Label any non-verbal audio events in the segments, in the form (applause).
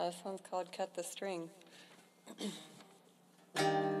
Uh, this one's called Cut the String. (clears throat)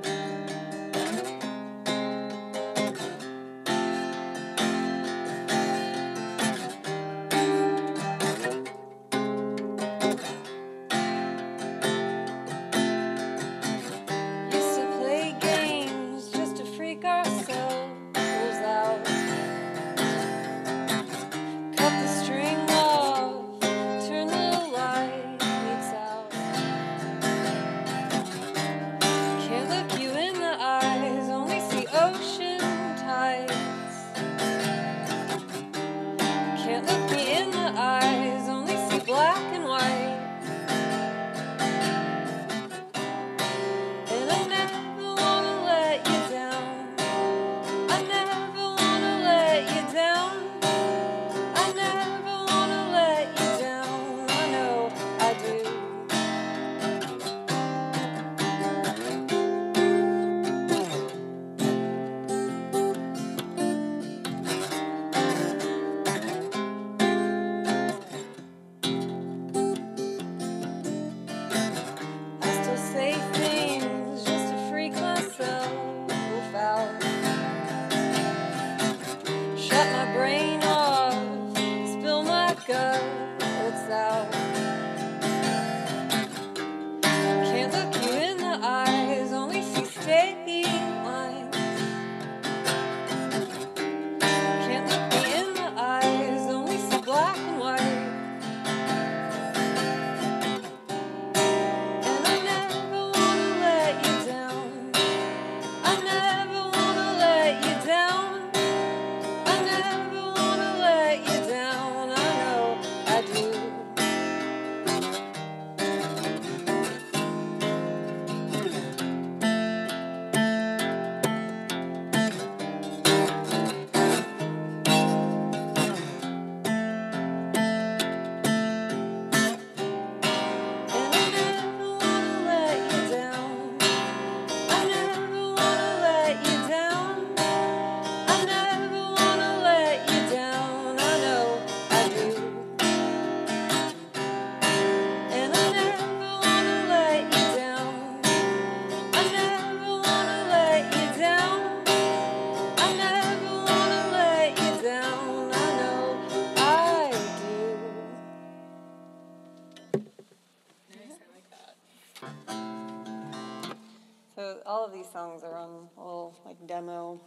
all of these songs are on a little like demo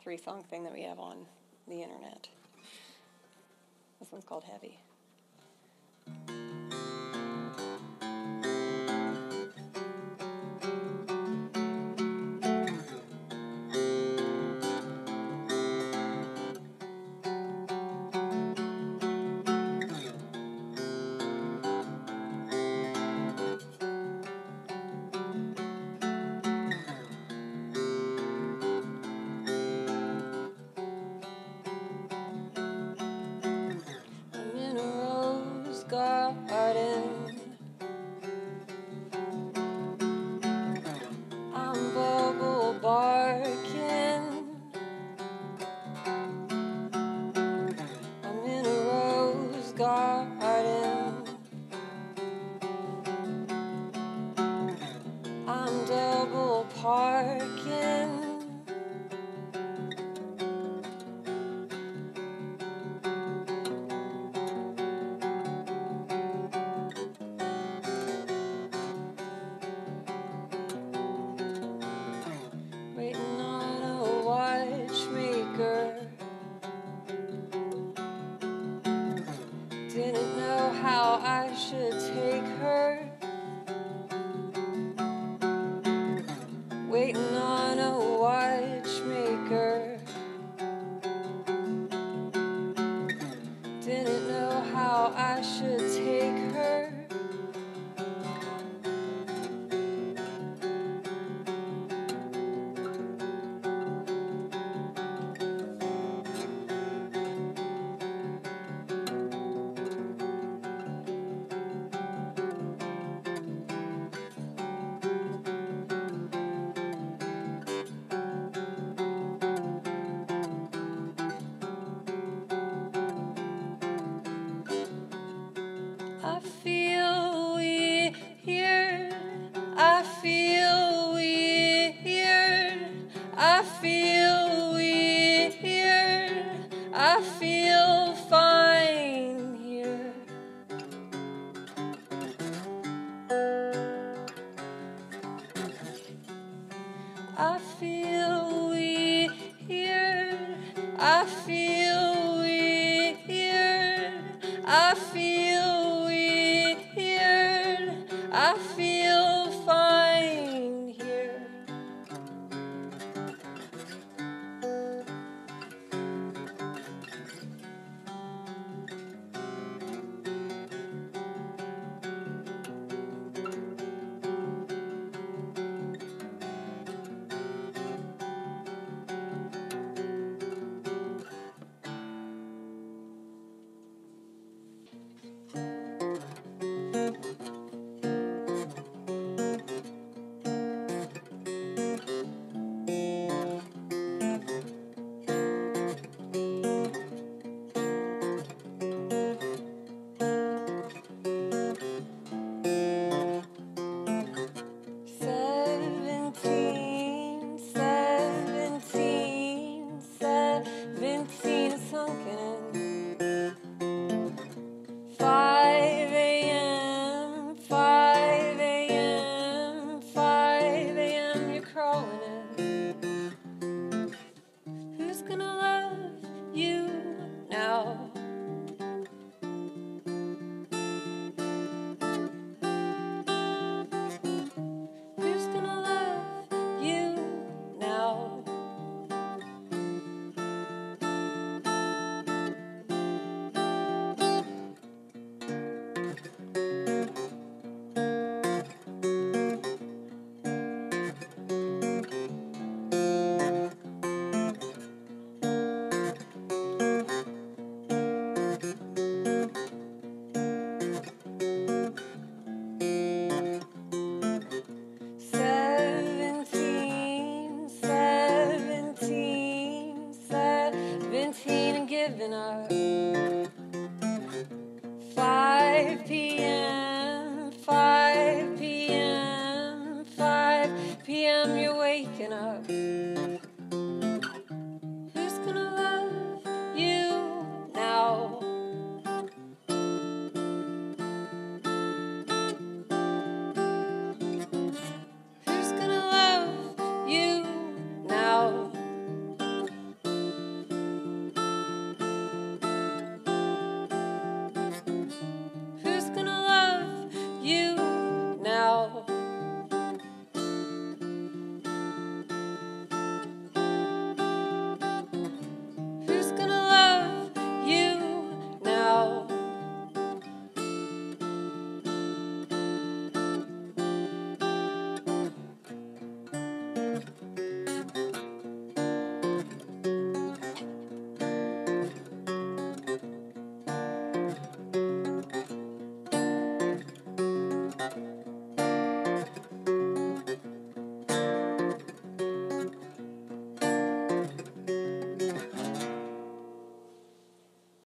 three song thing that we have on the internet. This one's called Heavy. should take her. Waiting on a watchmaker. Didn't know how I should I feel we here. I feel. you're waking up.